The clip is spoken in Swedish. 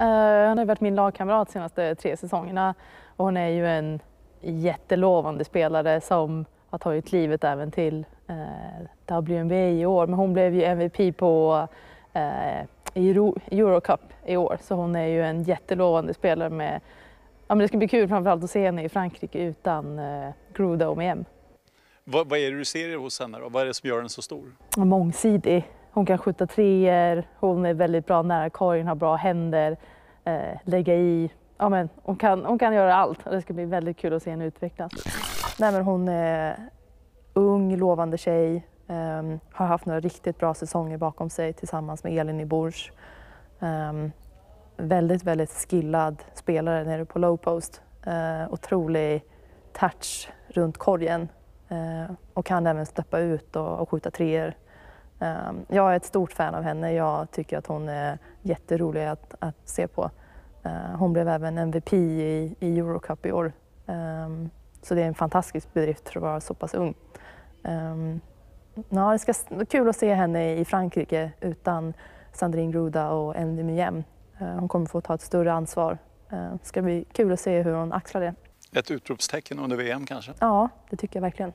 Uh, hon har varit min lagkamrat de senaste tre säsongerna och hon är ju en jättelovande spelare som har tagit livet även till uh, WNBA i år. Men hon blev ju MVP på uh, Euro, Eurocup i år så hon är ju en jättelovande spelare med Ja, men det ska bli kul framförallt att se henne i Frankrike utan uh, Gruda och EM. Vad, vad, är det du ser hos henne då? Vad är det som gör henne så stor? Mångsidig. Hon kan skjuta treor, hon är väldigt bra nära korgen, har bra händer, eh, lägga i. Ja, men hon, kan, hon kan göra allt och det ska bli väldigt kul att se henne utvecklas. Nej, men hon är ung, lovande tjej, um, har haft några riktigt bra säsonger bakom sig tillsammans med Elin i Bors. Um, ehm, väldigt, väldigt skillad spelare nere på low post. Uh, otrolig touch runt korgen uh, och kan även steppa ut och, och skjuta treor. Um, jag är ett stort fan av henne. Jag tycker att hon är jätterolig att, att se på. Uh, hon blev även MVP i, i Eurocup i år. Um, så det är en fantastisk bedrift för att vara så pass ung. Ja, det ska vara kul att se henne i Frankrike utan Sandrine Gruda och Andy Miem. Uh, hon kommer få ta ett större ansvar. Det ska bli kul att se hur hon axlar det. Ett utropstecken under VM kanske? Ja, det tycker jag verkligen.